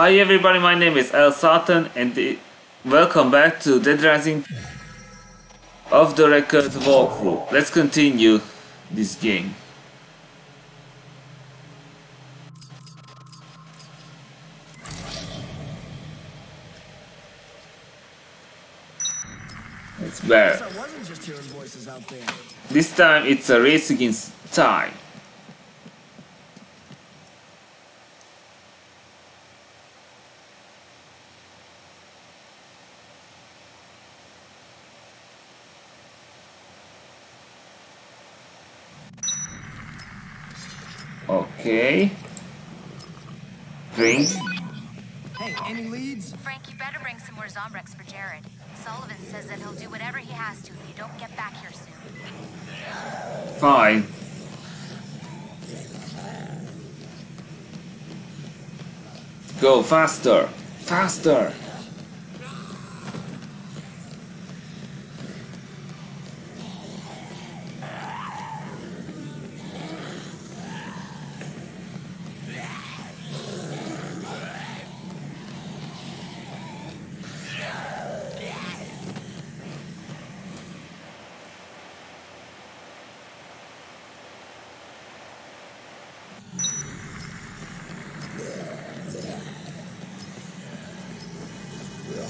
Hi everybody, my name is El Satan and welcome back to Dead Rising Off the Record walkthrough. Let's continue this game. It's better. I wasn't just hearing voices out there. This time it's a race against time. Okay. Drink. Hey, any leads? Frank, you better some for Jared. Sullivan says that he'll do whatever he has to if you don't get back here soon. Fine. Go faster! Faster!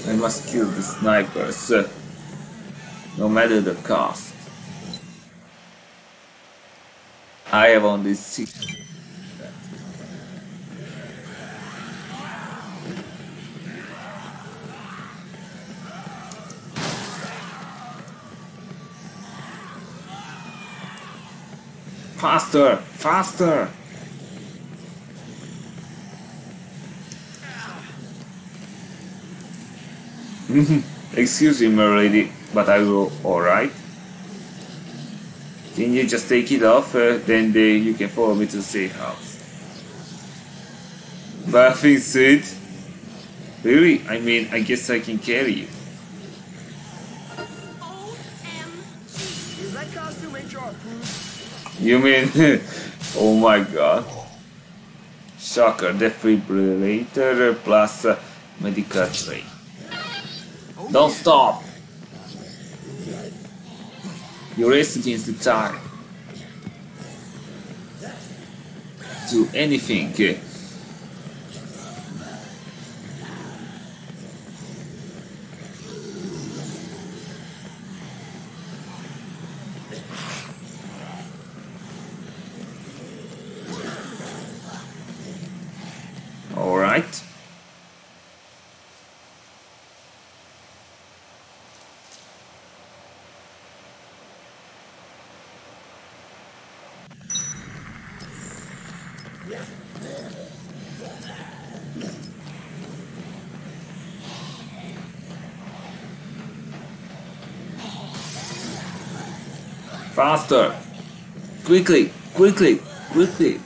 I must kill the snipers, uh, no matter the cost. I have only six. Faster! Faster! Excuse me, my lady, but I will alright. Can you just take it off? Uh, then they, you can follow me to the safe house. Bathing suit? Really? I mean, I guess I can carry you. You mean, oh my god. Shocker, defibrillator plus uh, medical tray. Don't stop! You race against the time. Do anything. uh, Alright. Faster! Quickly! Quickly! Quickly!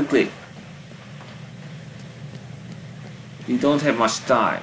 Quickly! We don't have much time.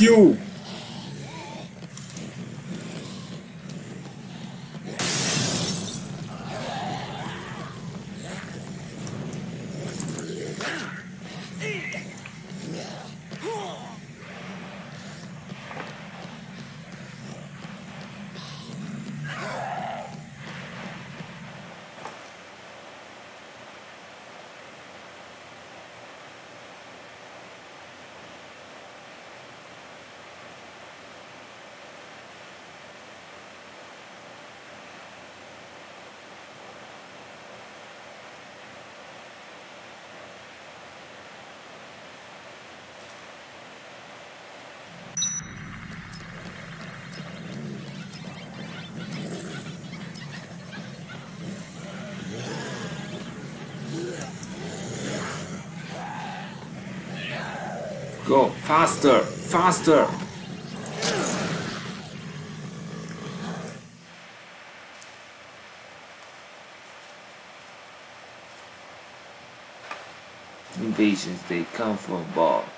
You! Go faster, faster. Invasions, they come from above.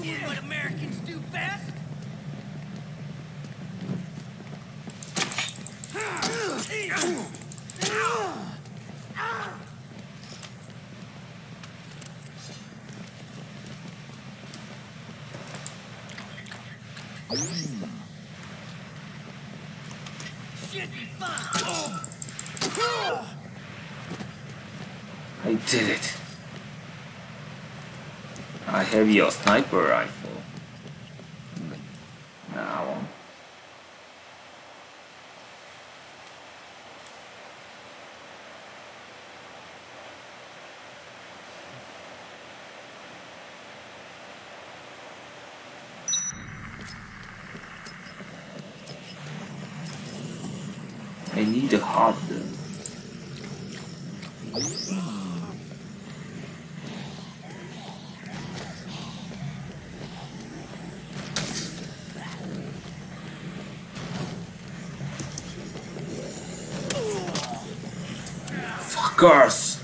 Fuckers!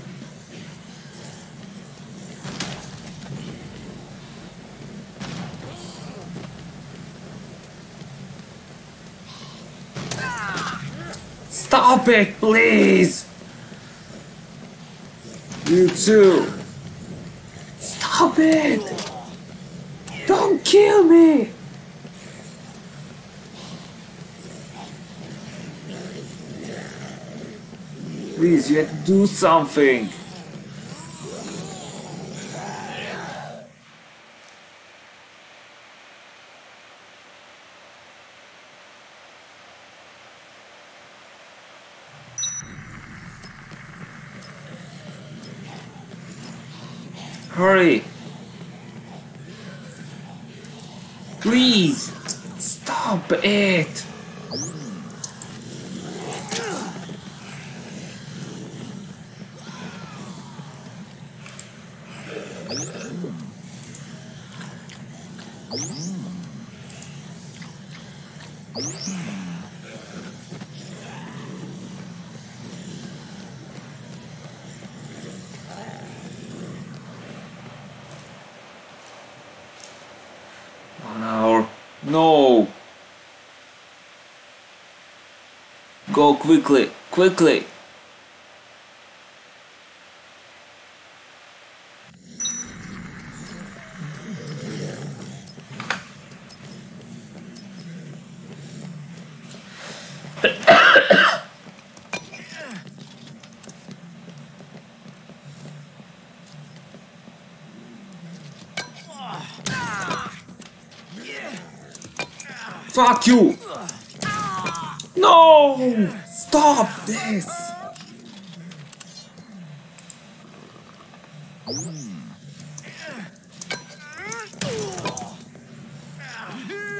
Stop it, please! You too! Stop it! Don't kill me! Please, you have to do something! Hurry! Please! Stop it! One hour. No! Go quickly, quickly!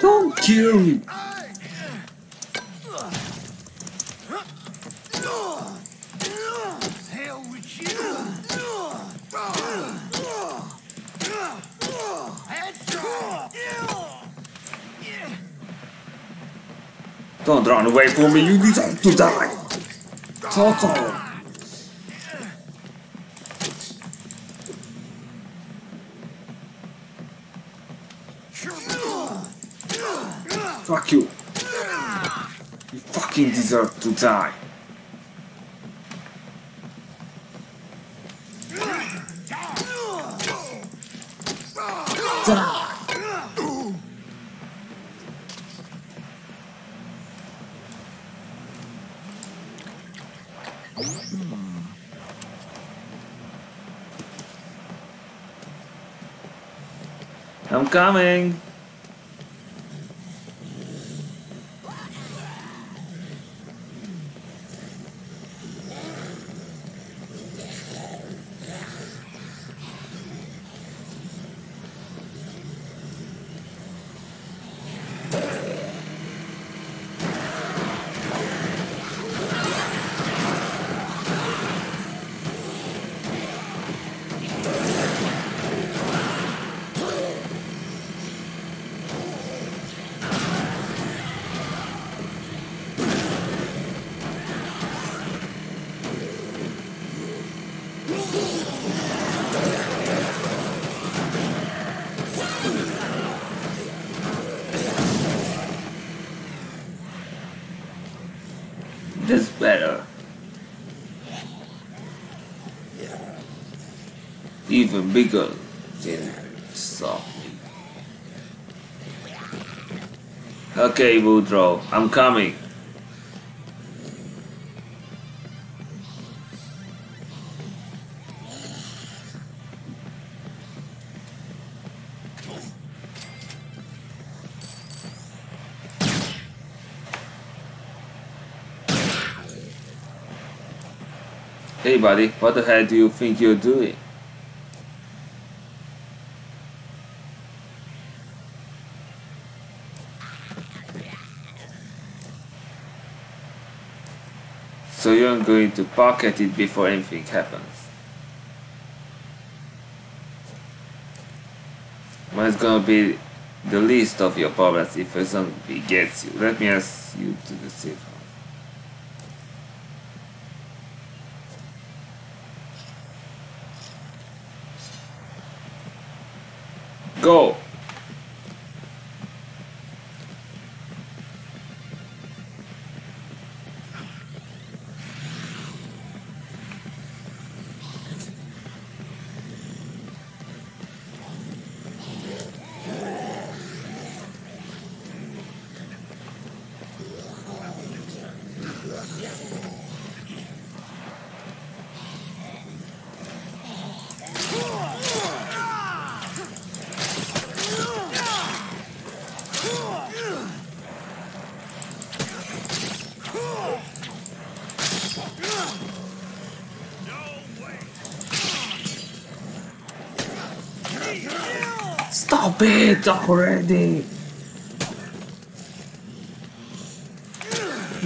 Don't kill me! Don't run away from me, you deserve to die! Toto! To! I'm coming! This better. Even bigger than softly. Okay, Woodrow, I'm coming. Buddy, what the hell do you think you're doing? So you're going to pocket it before anything happens. It's gonna be the least of your problems if a zombie gets you. Let me ask you to the safe house. Go! Stop it already!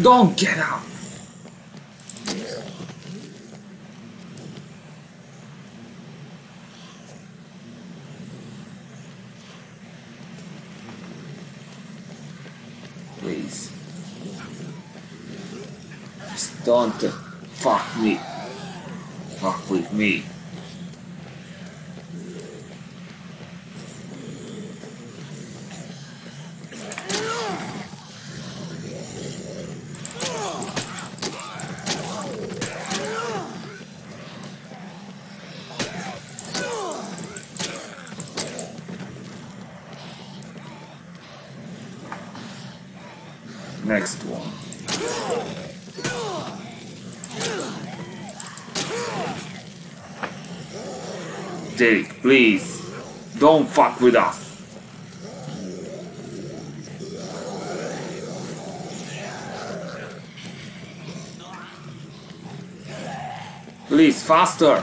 Don't get up! Please. Just don't fuck me. Fuck with me. Next one. Derek, please. Don't fuck with us. Please, faster.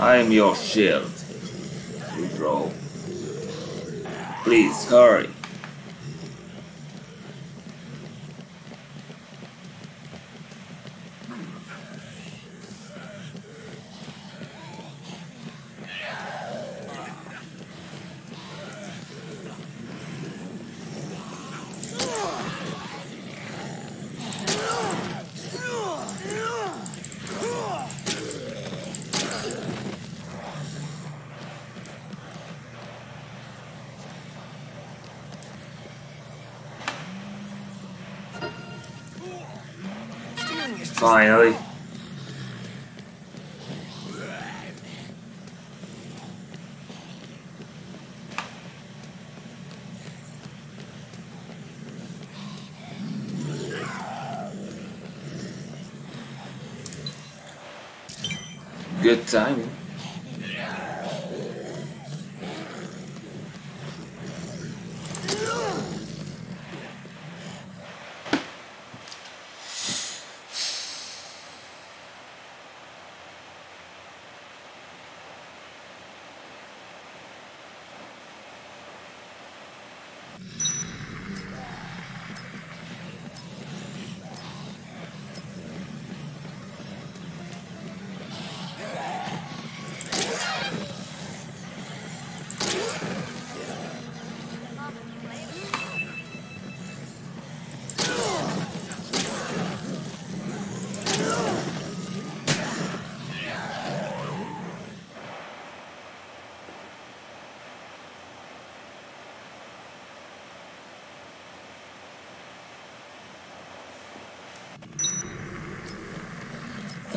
I am your shield. Withdraw. Please hurry. Finally. Good timing.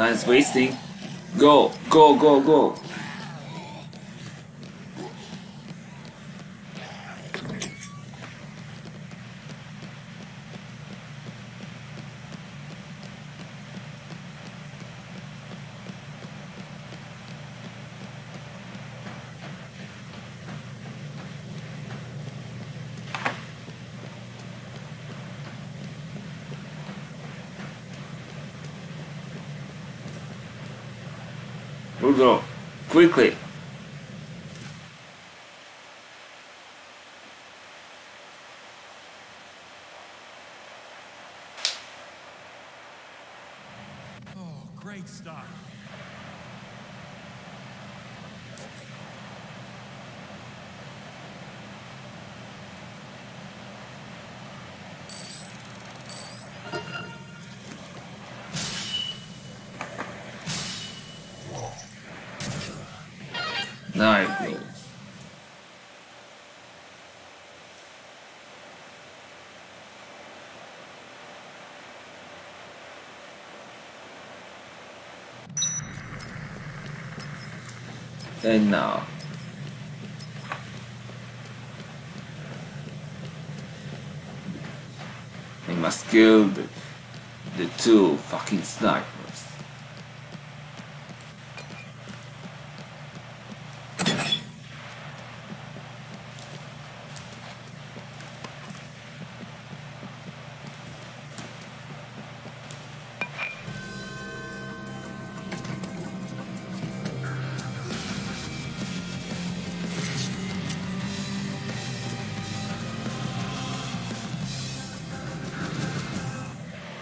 Time's wasting. Go, go, go, go. Go quickly. Oh, great Nice. And now. I must kill the, the two fucking snipers.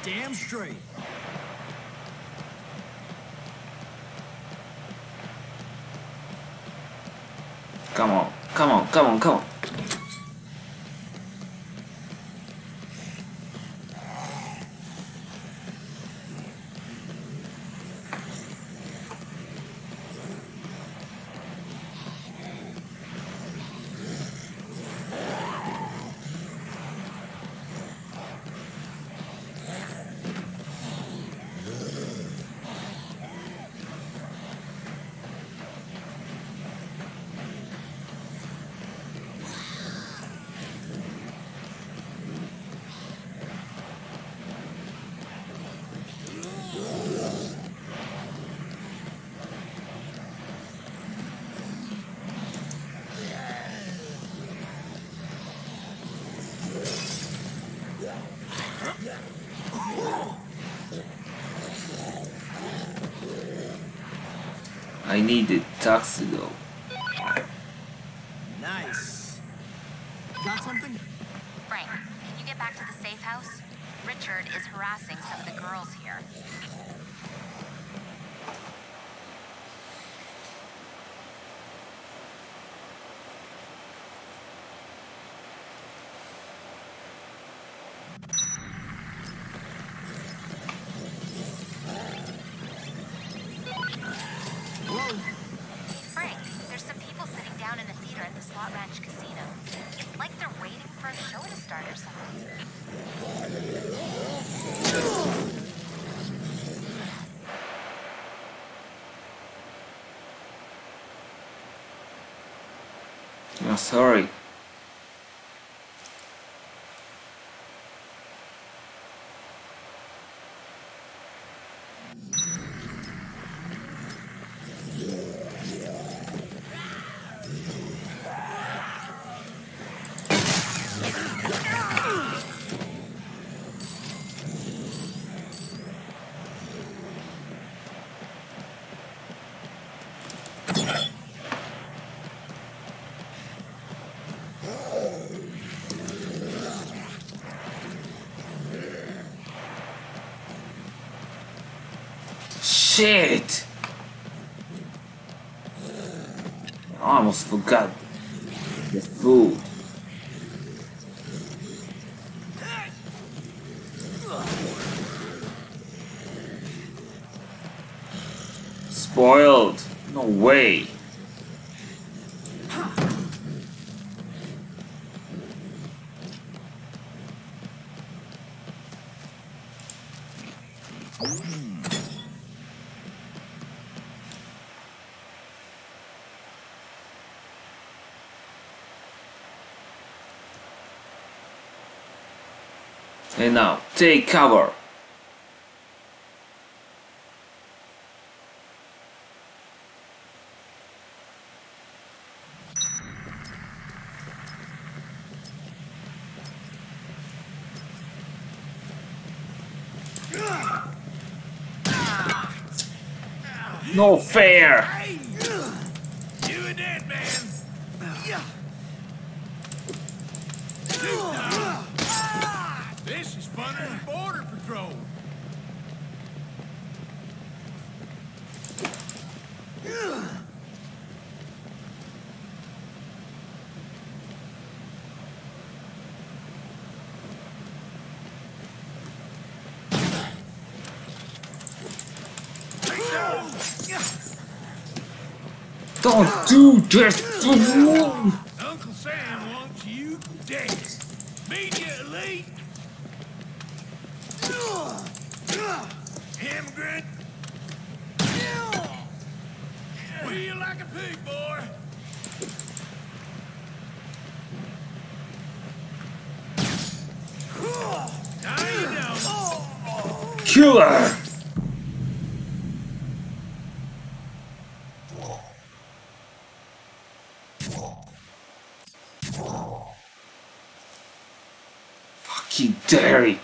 Damn straight. Come on, come on, come on, come on. I need the tuxedo. Nice. Got something? Frank, can you get back to the safe house? Richard is harassing some of the girls here. Whoa. Frank, there's some people sitting down in the theater at the Slot Ranch Casino. It's like they're waiting for a show to start or something. I'm sorry. Forgot the food. Spoiled. No way. And now, take cover. No fair! Than Border Patrol. Don't do this! Uncle Sam wants you dead. Immediately. Immigrant. Wheel like a pig, boy. Now you know. Killer! Fucking Derek!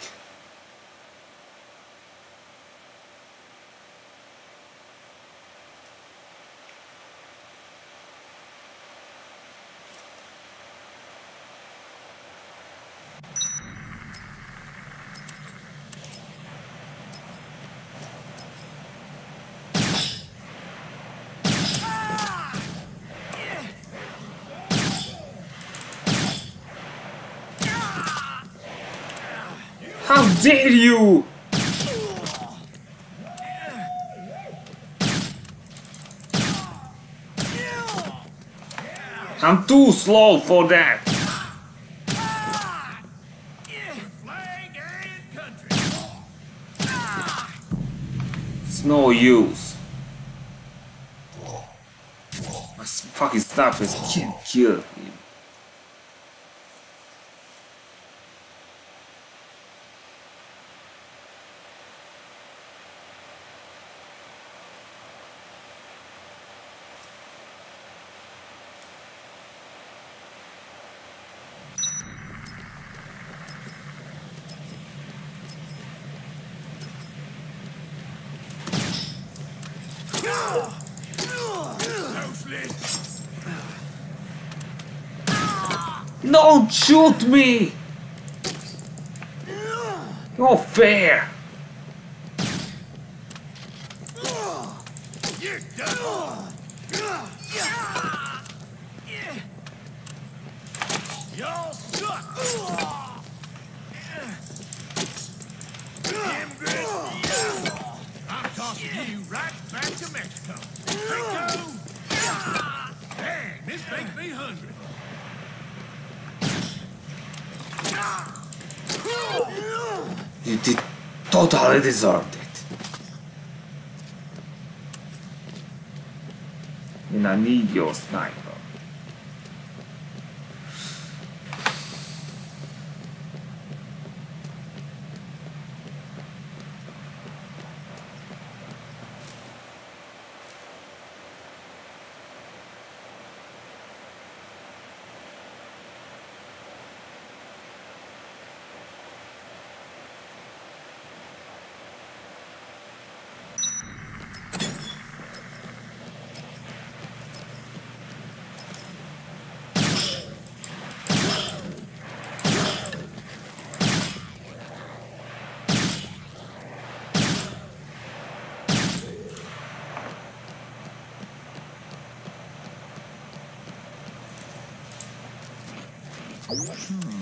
How dare you! I'm too slow for that. It's no use. My fucking snappers can't kill him. Shoot me! No fair! Totally deserved it. And I need your sniper. Hmm.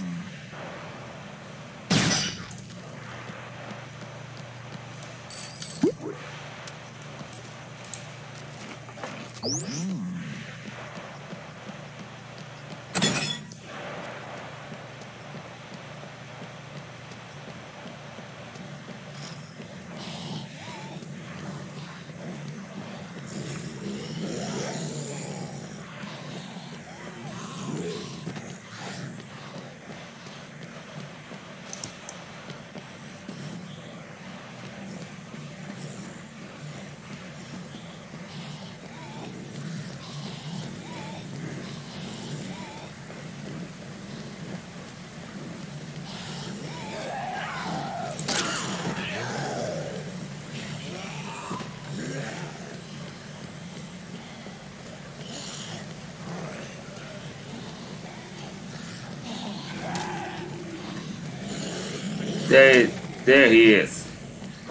There, there he is.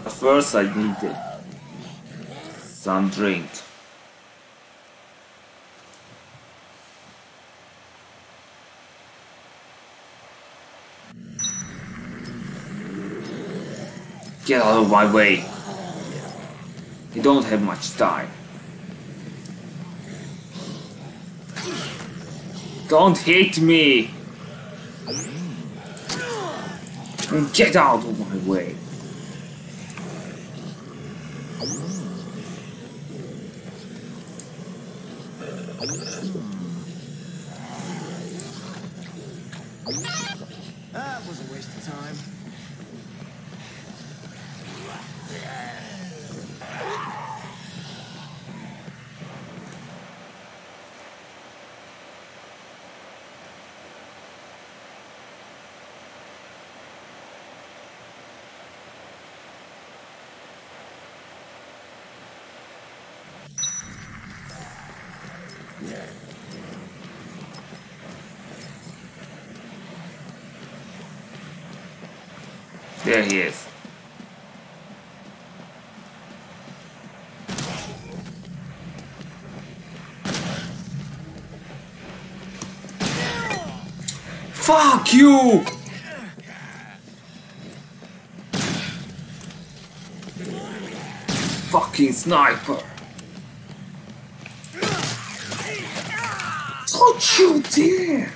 But first I need some drink. Get out of my way. You don't have much time. Don't hit me! Get out of my way. That was a waste of time. There he is. Fuck you! Fucking sniper! Don't you dare!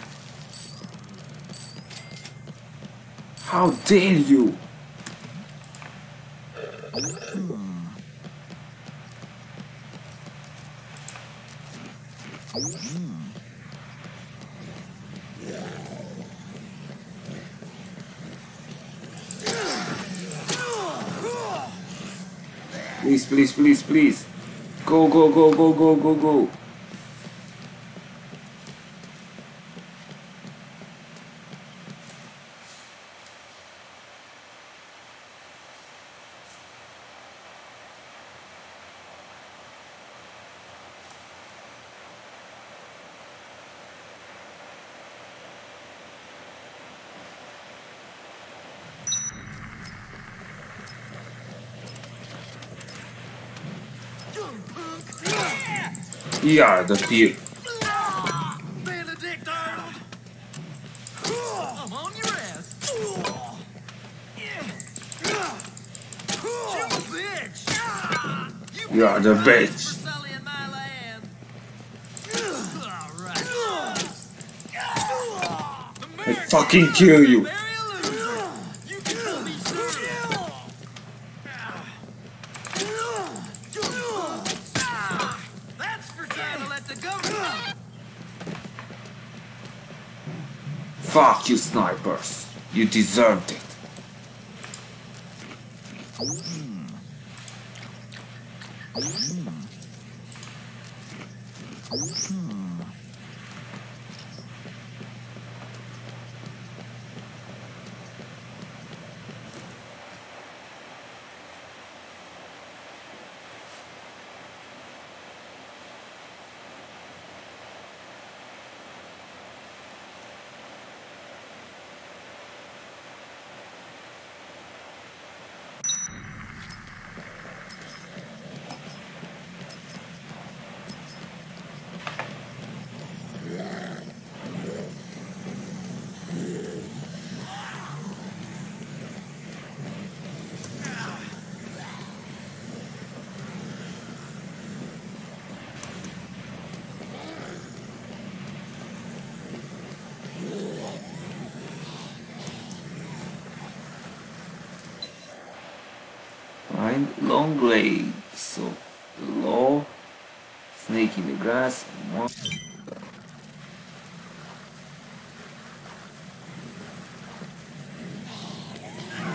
How dare you! Please, please, please. Go, go, go, go, go, go, go. You are the pig. Benedict Arnold! I'm on your ass! You bitch! You are the bitch. I fucking kill you. You deserved it. Long glade. So, law, snake in the grass, one.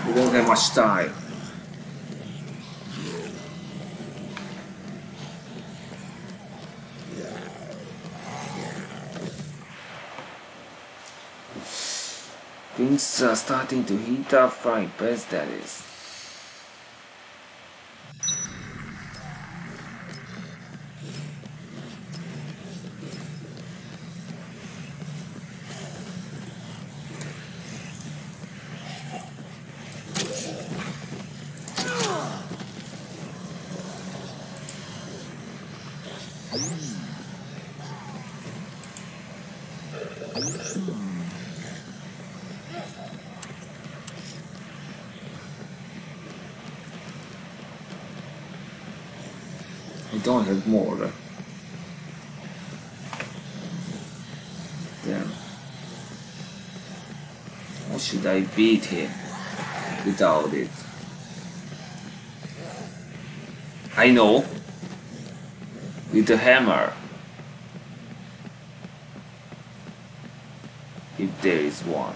We don't have much time. Things are starting to heat up, frying best that is. I don't have more. Damn. How should I beat him without it? I know. With the hammer. If there is one.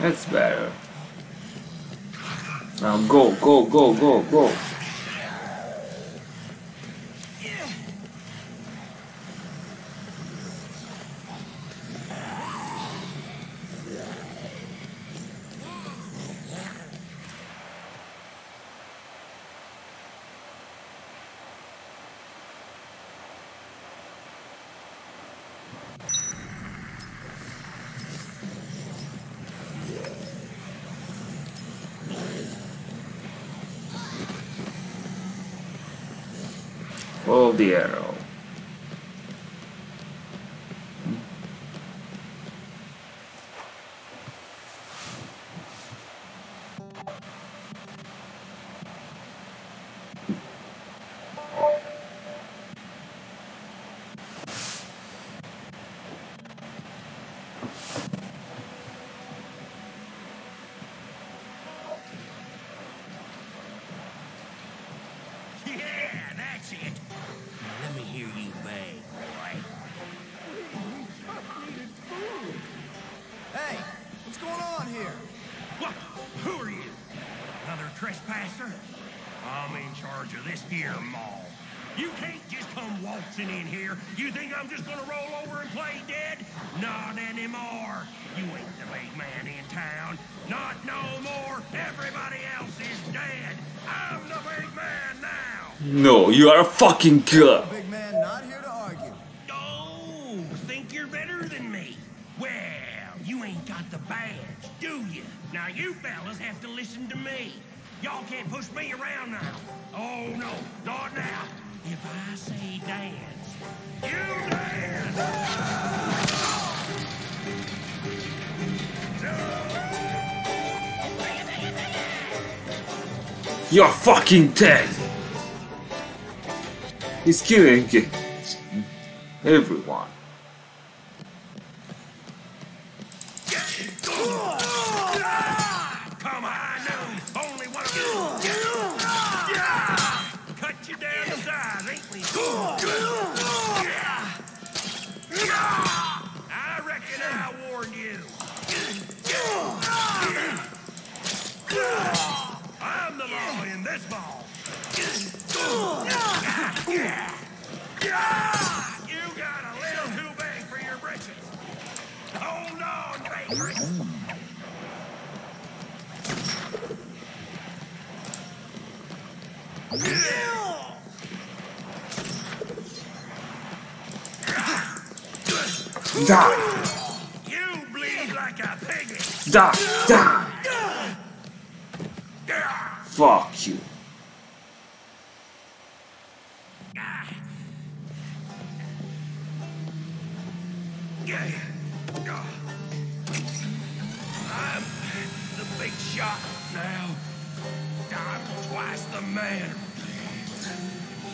That's better. Now go, go, go, go, go. Follow come in here. You think I'm just gonna roll over and play dead? Not anymore. You ain't the big man in town. Not no more. Everybody else is dead. I'm the big man now. No, you are a fucking god. Big man, not here to argue. Oh, think you're better than me? Well, you ain't got the badge, do you? Now you fellas have to listen to me. Y'all can't push me around now. Oh no, not now. If I say dance, you dance. You're fucking dead. He's killing everyone. Your britches. Hold on, baby. 啊 Fuck you. Ah. Yeah. Ah. I'm the big shot now. I'm twice the man.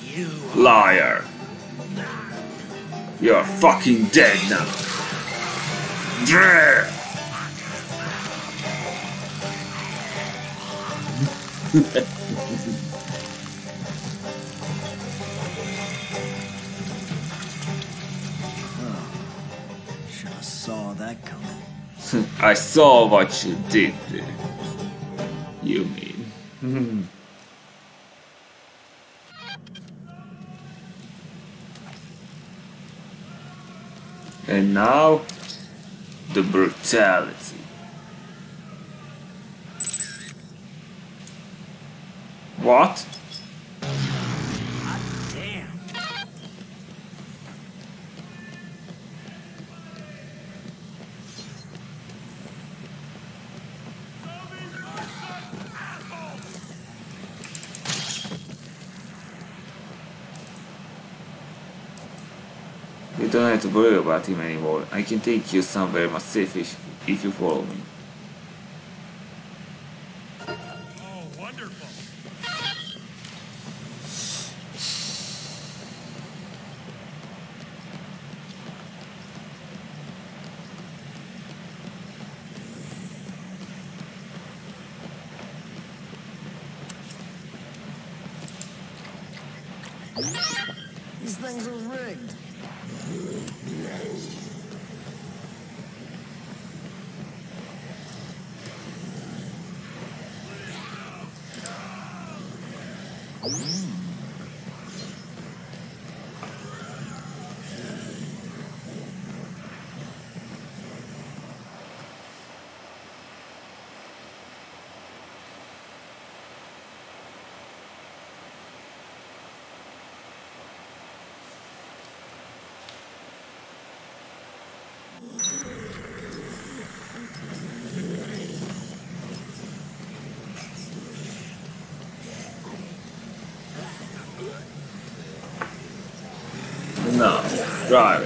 You Liar. You're fucking dead now. Yeah. Should have saw that coming. I saw what you did. You mean. Hmm. and now, the brutality. What? Have to worry about him anymore. I can take you somewhere much safer if, if you follow me. Oh. These things are rigged. Drive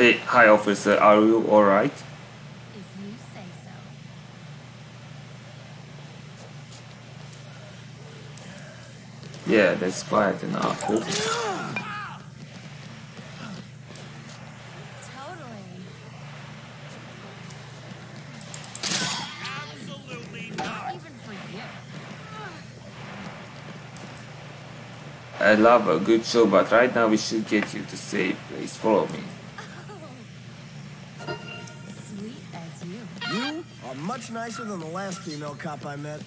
Hey, hi officer, are you alright? If you say so. Yeah, that's quite enough. Totally. Not. Even for you. I love a good show, but right now we should get you to safe place. Follow me. Nicer than the last female cop I met.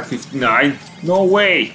559. No way!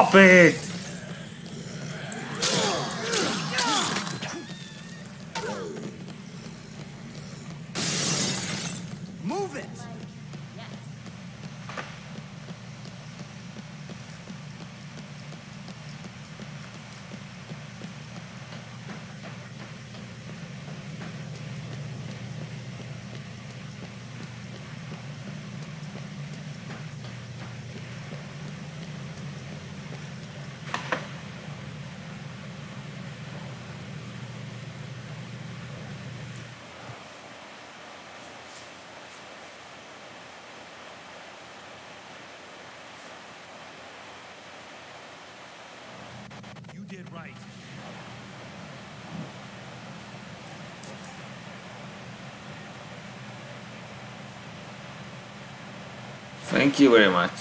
It! Move it! You did right. Thank you very much.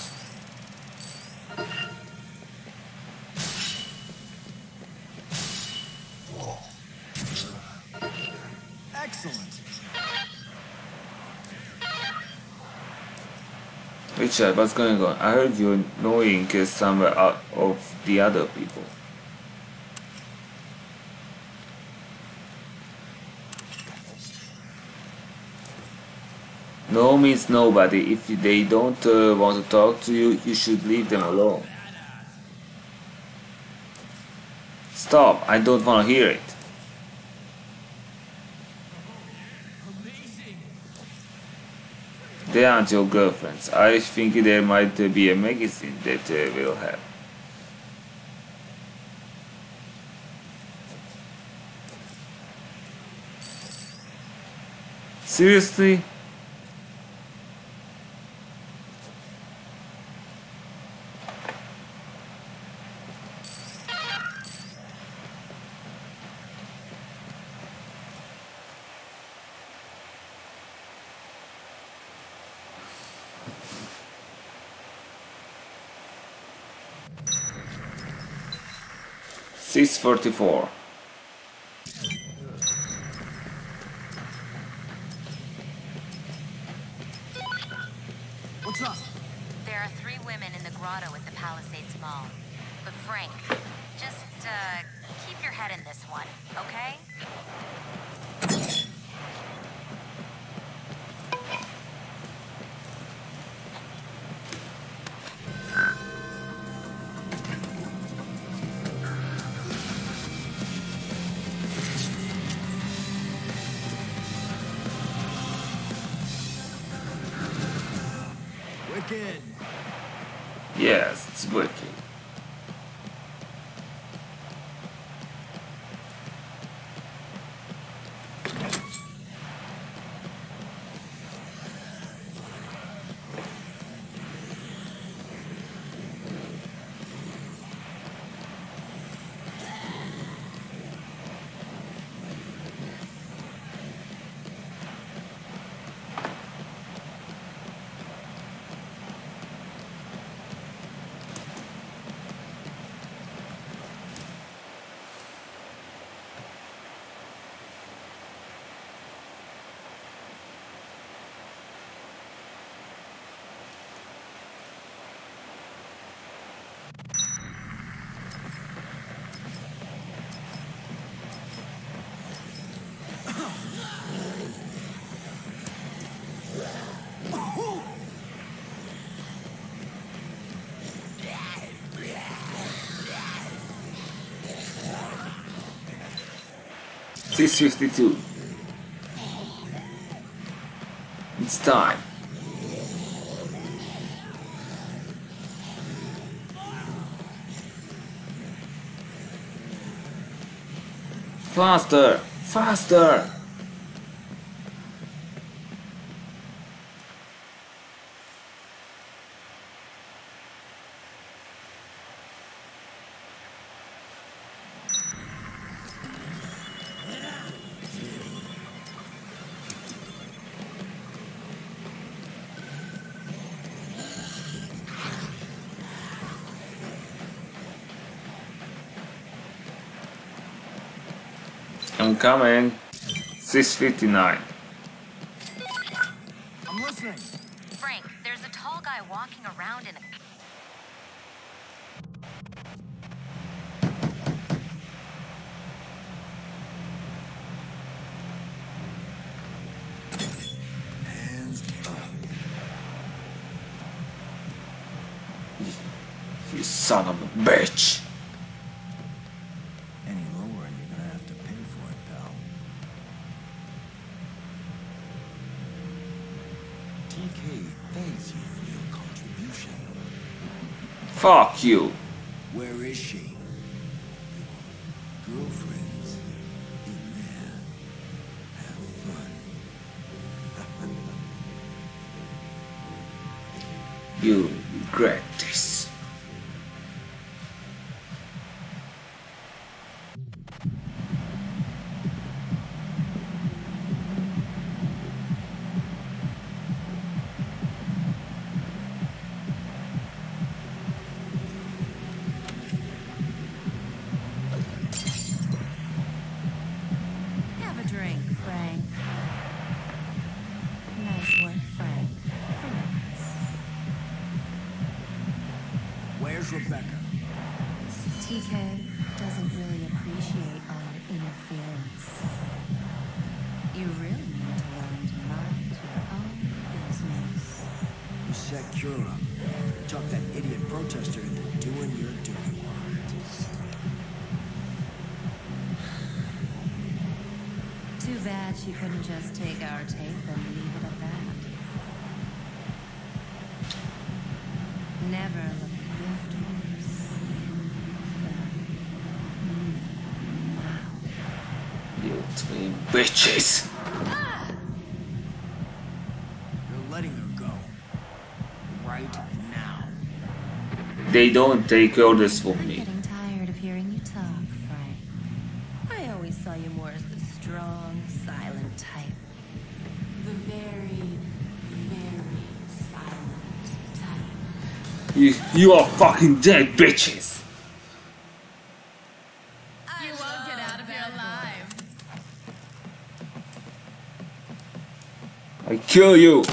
Excellent. Richard, what's going on? I heard you're knowing somewhere out of the other people. No means nobody. If they don't uh, want to talk to you, you should leave them alone. Stop, I don't want to hear it. They aren't your girlfriends. I think there might be a magazine that uh, will have. Seriously? 644 662. It's time. Faster! Faster! I'm coming. 659. Fuck You set up. Talk that idiot protester into doing your duty. Too bad she couldn't just take our tape and leave it at that. Never look a gift horse You twin bitches! They don't take orders from I'm me. getting tired of hearing you talk, I always saw you more as the strong, silent type. The very, very silent type. You, you are fucking dead bitches! You won't get out of here alive. I kill you!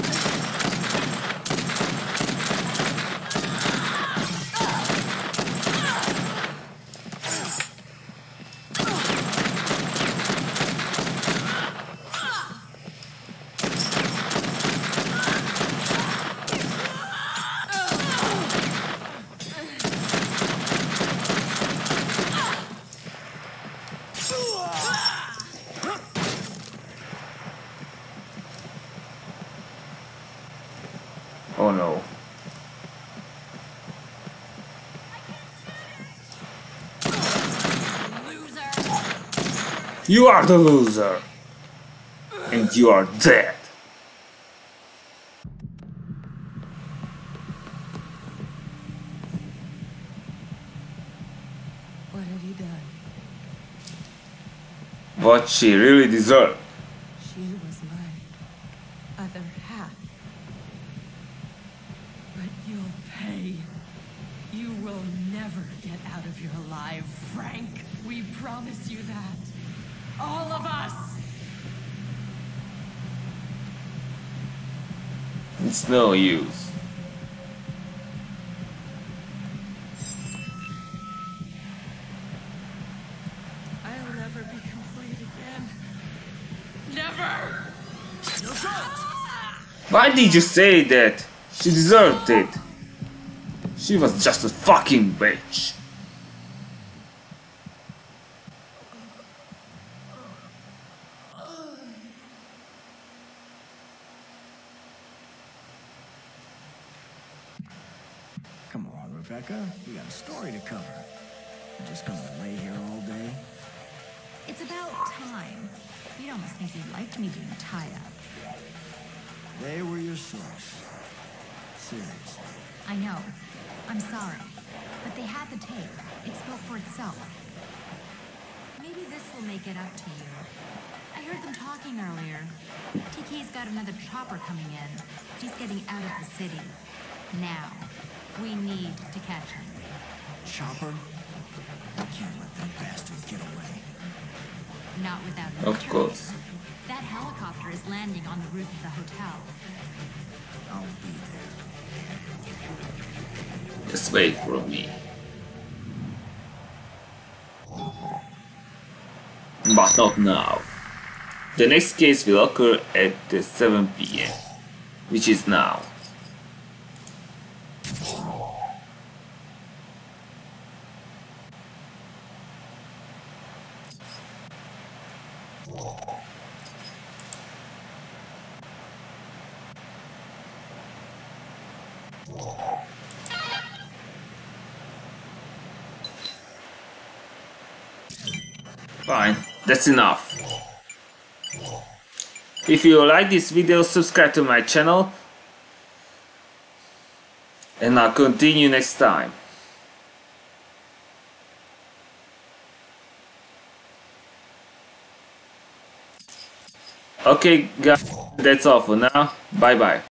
Oh no. You are the loser! And you are dead! What have you done? What she really deserved. It's no use. I'll never be complete again. Never! Why did you say that? She deserved it. She was just a fucking bitch. not now. The next case will occur at uh, 7 pm, which is now. That's enough. If you like this video, subscribe to my channel and I'll continue next time. Okay guys, that's all for now. Bye bye.